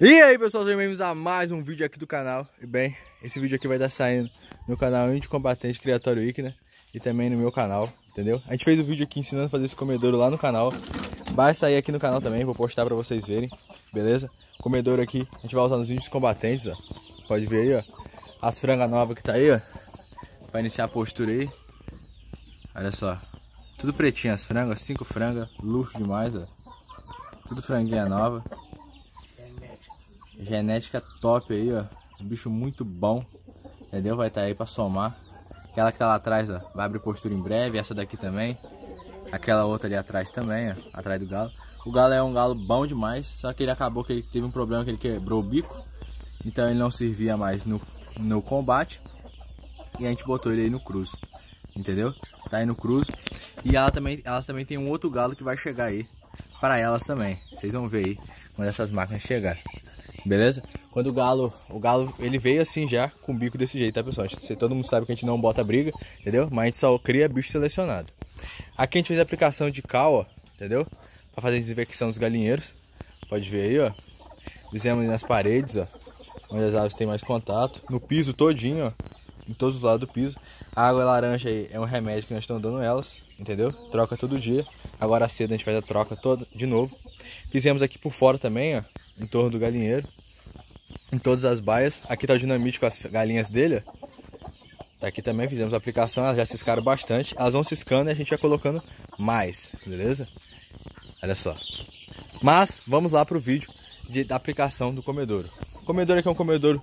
E aí pessoal, sejam bem-vindos a mais um vídeo aqui do canal. E bem, esse vídeo aqui vai estar saindo no canal Índio Combatente Criatório Wiki, né? E também no meu canal, entendeu? A gente fez um vídeo aqui ensinando a fazer esse comedouro lá no canal. Vai sair aqui no canal também, vou postar pra vocês verem, beleza? Comedouro aqui, a gente vai usar nos índios combatentes, ó. Pode ver aí, ó. As frangas novas que tá aí, ó. Pra iniciar a postura aí. Olha só. Tudo pretinho as frangas, cinco frangas Luxo demais, ó. Tudo franguinha nova Genética top aí, ó. Os bichos muito bom. Entendeu? Vai estar tá aí pra somar. Aquela que tá lá atrás, ó. Vai abrir postura em breve. Essa daqui também. Aquela outra ali atrás também, ó. Atrás do galo. O galo é um galo bom demais. Só que ele acabou que ele teve um problema que ele quebrou o bico. Então ele não servia mais no, no combate. E a gente botou ele aí no cruzo. Entendeu? Tá aí no cruzo. E ela também, elas também tem um outro galo que vai chegar aí. Para elas também. Vocês vão ver aí quando essas máquinas chegarem beleza? Quando o galo, o galo, ele veio assim já, com o bico desse jeito, tá pessoal? Gente, todo mundo sabe que a gente não bota briga, entendeu? Mas a gente só cria bicho selecionado. Aqui a gente fez a aplicação de cal, ó, entendeu? Pra fazer a desinfecção dos galinheiros. Pode ver aí, ó. Fizemos nas paredes, ó. Onde as aves têm mais contato. No piso todinho, ó. Em todos os lados do piso. A água laranja aí é um remédio que nós estamos dando elas, entendeu? Troca todo dia. Agora cedo a gente faz a troca toda de novo. Fizemos aqui por fora também, ó em torno do galinheiro. Em todas as baias. Aqui tá o dinamite com as galinhas dele. Tá aqui também, fizemos a aplicação, elas já ciscaram bastante. Elas vão ciscando e a gente vai colocando mais, beleza? Olha só. Mas, vamos lá pro vídeo de, da aplicação do comedouro. O comedouro aqui é um comedouro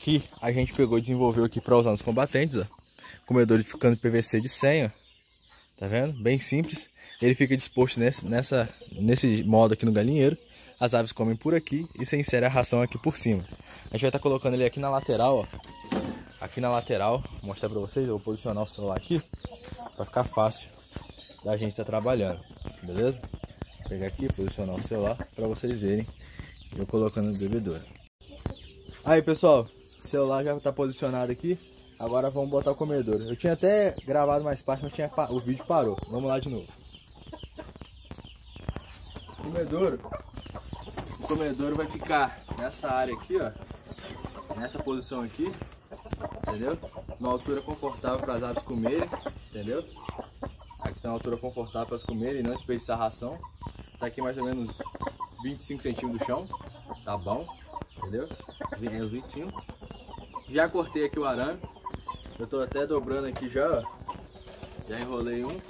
que a gente pegou e desenvolveu aqui para usar nos combatentes, ó. Comedouro de cano PVC de 100, ó. Tá vendo? Bem simples. Ele fica disposto nesse, nessa, nesse modo aqui no galinheiro. As aves comem por aqui e você insere a ração aqui por cima. A gente vai estar tá colocando ele aqui na lateral, ó. Aqui na lateral, vou mostrar pra vocês, eu vou posicionar o celular aqui para ficar fácil da gente estar tá trabalhando, beleza? Vou pegar aqui, posicionar o celular para vocês verem eu colocando no bebedouro. Aí pessoal, o celular já está posicionado aqui, agora vamos botar o comedor. Eu tinha até gravado mais parte, mas tinha, o vídeo parou. Vamos lá de novo. Comedouro comedouro vai ficar nessa área aqui, ó. Nessa posição aqui, entendeu? Uma altura confortável para as aves comerem, entendeu? Aqui tá uma altura confortável para elas comerem e não desperdiçar ração. Tá aqui mais ou menos 25 centímetros do chão, tá bom, entendeu? Os 25. Já cortei aqui o arame, eu tô até dobrando aqui já, ó. Já enrolei um,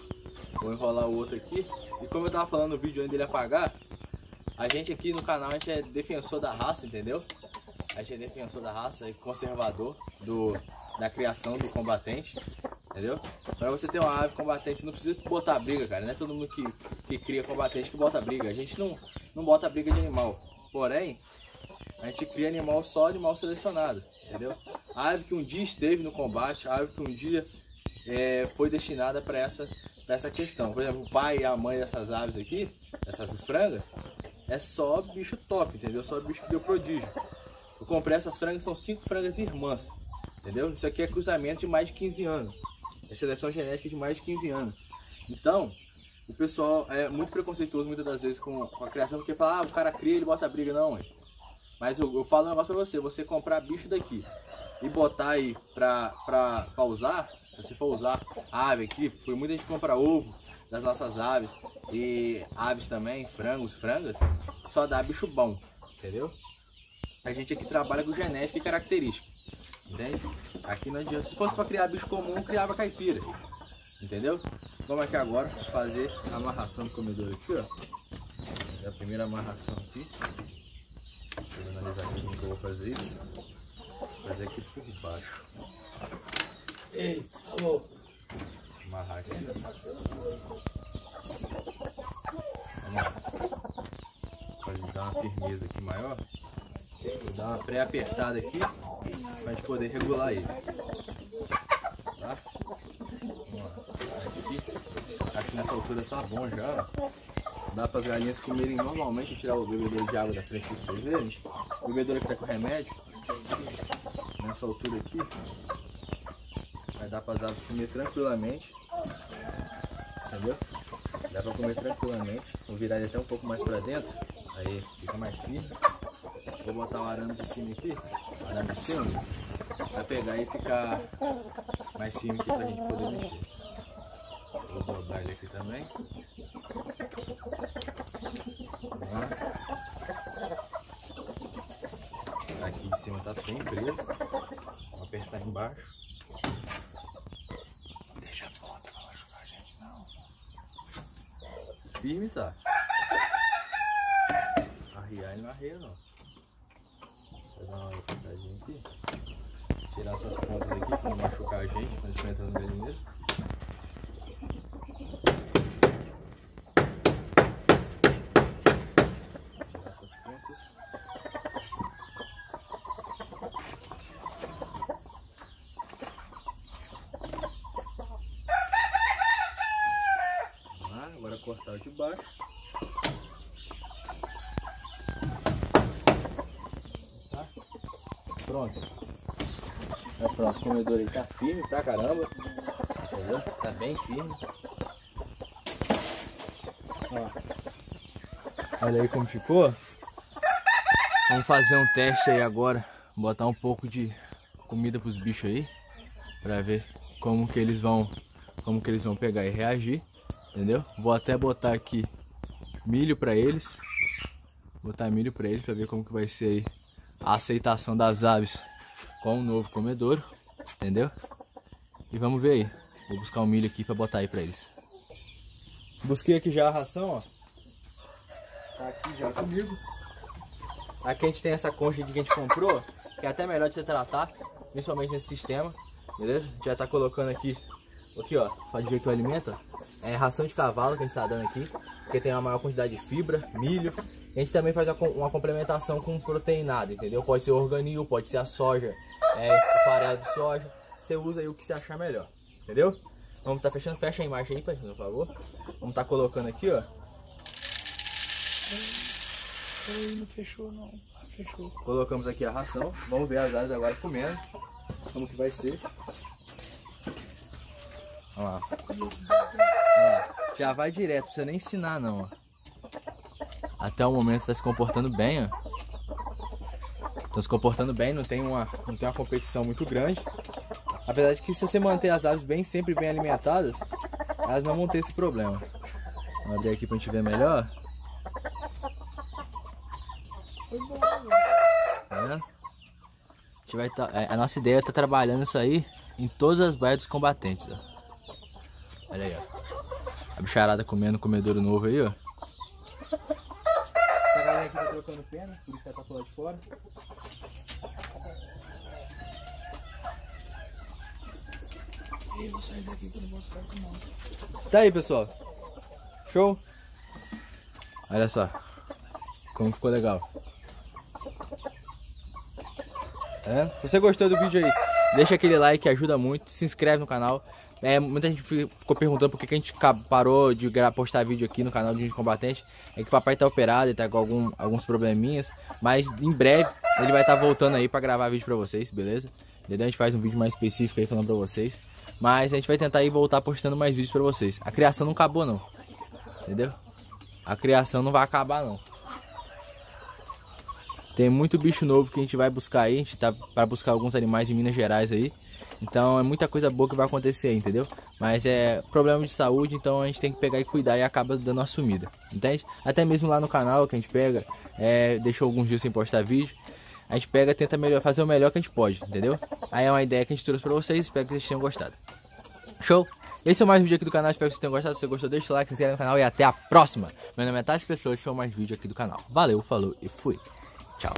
vou enrolar o outro aqui. E como eu tava falando no vídeo antes dele apagar, a gente aqui no canal, a gente é defensor da raça, entendeu? A gente é defensor da raça e conservador do, da criação do combatente, entendeu? Para você ter uma ave combatente, você não precisa botar briga, cara. Não é todo mundo que, que cria combatente que bota briga. A gente não, não bota briga de animal. Porém, a gente cria animal só animal selecionado, entendeu? A ave que um dia esteve no combate, a ave que um dia é, foi destinada para essa, essa questão. Por exemplo, o pai e a mãe dessas aves aqui, essas frangas, é só bicho top, entendeu? Só bicho que deu prodígio. Eu comprei essas frangas, são cinco frangas irmãs, entendeu? Isso aqui é cruzamento de mais de 15 anos. É seleção genética de mais de 15 anos. Então, o pessoal é muito preconceituoso muitas das vezes com, a criação, porque fala, ah, o cara cria, ele bota briga. Não, hein? Mas eu, eu falo um negócio pra você, você comprar bicho daqui e botar aí pra, pra, pra usar, se você for usar ave aqui, foi muita gente compra ovo, das nossas aves e aves também, frangos, frangas, só dá bicho bom, entendeu? A gente aqui trabalha com genética e característica, entende? Aqui não adianta, se fosse para criar bicho comum, criava caipira, entendeu? Vamos aqui agora fazer a amarração do comedor aqui, ó. Fazer a primeira amarração aqui. Eu analisar aqui como que eu vou fazer isso. Fazer aqui por baixo. Ei, alô aqui. Vamos dar uma firmeza aqui maior. Vou dar uma pré-apertada aqui pra gente poder regular ele. Tá? Aqui. Nessa altura tá bom já. Dá para as galinhas comerem normalmente, tirar o bebedouro de água da frente para vocês verem. O bebedouro que tá com remédio. Nessa altura aqui. Vai dar para as aves comer tranquilamente entendeu? Dá pra comer tranquilamente. Vou virar ele até um pouco mais pra dentro, aí fica mais firme. Vou botar o arame de cima aqui, o arame de cima, vai pegar e ficar mais firme aqui pra gente poder mexer. Vou dobrar ele aqui também. Aqui em cima tá bem preso. Vou apertar embaixo. Deixa a ponta pra machucar a gente não. Firme tá. Arriar ele não arreia não. Vou dar uma apertadinha aqui. Tirar essas pontas aqui pra não machucar a gente quando a gente entra no galinheiro. Tirar essas pontas. Vamos lá, agora cortar o de baixo. Tá? Pronto. Tá pronto, o comedor aí tá firme pra caramba. Entendeu? Tá bem firme. Ó. Olha aí como ficou. Vamos fazer um teste aí agora. Botar um pouco de comida pros bichos aí. Pra ver como que eles vão. Como que eles vão pegar e reagir. Entendeu? Vou até botar aqui milho pra eles. Botar milho pra eles pra ver como que vai ser aí a aceitação das aves com o novo comedouro. Entendeu? E vamos ver aí. Vou buscar um milho aqui pra botar aí pra eles. Busquei aqui já a ração, ó. Tá aqui já comigo. Aqui a gente tem essa concha aqui que a gente comprou, que é até melhor de você tratar, principalmente nesse sistema, beleza? Já tá colocando aqui, aqui ó, pode ver que o alimento, ó, é ração de cavalo que a gente tá dando aqui, porque tem uma maior quantidade de fibra, milho. A gente também faz uma complementação com proteinado, entendeu? Pode ser organil, pode ser a soja, é, o farelo de soja. Você usa aí o que você achar melhor, entendeu? Vamos tá fechando, fecha a imagem aí, por favor. Vamos tá colocando aqui, ó. Ei, não fechou não. Ah, Fechou. Colocamos aqui a ração. Vamos ver as aves agora comendo. Como que vai ser. Olha lá. Olha lá. Já vai direto, precisa nem ensinar não. ó. Até o momento tá se comportando bem, ó. Tá se comportando bem, não tem uma, não tem uma competição muito grande. Apesar de que se você manter as aves bem, sempre bem alimentadas, elas não vão ter esse problema. Vamos abrir aqui pra gente ver melhor. Tá vendo? A, gente vai tá, é, a nossa ideia é estar trabalhando isso aí em todas as baias dos combatentes, ó. Olha aí, ó. A bicharada comendo comedouro novo aí, ó. Essa galera aqui tá trocando pena, por isso que ela tá lado de fora. Ei, vou sair daqui que eu não vou ficar com não. Tá aí, pessoal. Show? Olha só. Como ficou legal. É? Você gostou do vídeo aí, deixa aquele like ajuda muito. Se inscreve no canal. É, muita gente fi- ficou perguntando por que, a gente parou de postar vídeo aqui no canal de Combatente. É que o papai tá operado e tá com algum- alguns probleminhas. Mas em breve ele vai estar voltando aí pra gravar vídeo pra vocês, beleza? Entendeu? A gente faz um vídeo mais específico aí falando pra vocês. Mas a gente vai tentar aí voltar postando mais vídeos pra vocês. A criação não acabou não. Entendeu? A criação não vai acabar não. Tem muito bicho novo que a gente vai buscar aí. A gente tá para buscar alguns animais em Minas Gerais aí. Então é muita coisa boa que vai acontecer aí, entendeu? Mas é problema de saúde, então a gente tem que pegar e cuidar e acaba dando uma sumida, entende? Até mesmo lá no canal que a gente pega, é, deixou alguns dias sem postar vídeo. A gente pega e tenta melhor, fazer o melhor que a gente pode, entendeu? Aí é uma ideia que a gente trouxe pra vocês, espero que vocês tenham gostado. Show? Esse é mais um vídeo aqui do canal, espero que vocês tenham gostado. Se você gostou, deixa o like, se inscreve no canal e até a próxima. Meu nome é Tati Pessoas, esse foi mais vídeo aqui do canal. Valeu, falou e fui. 条